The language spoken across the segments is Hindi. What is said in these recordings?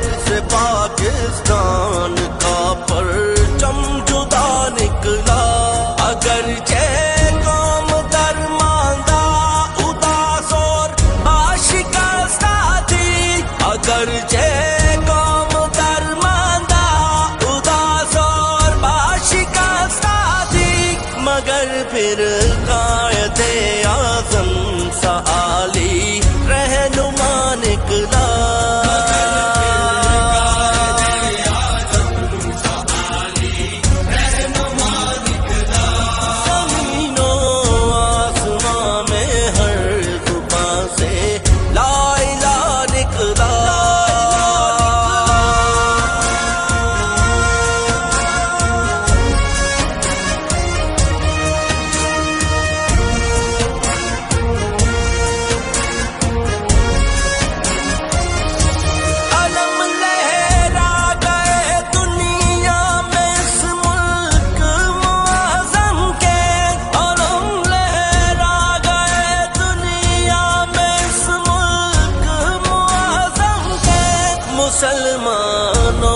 से पाकिस्तान। musulmanos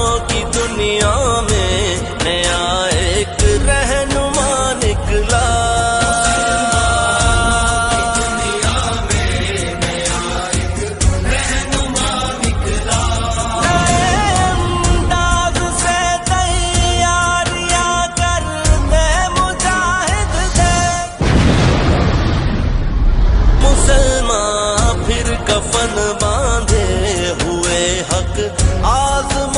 Ağzım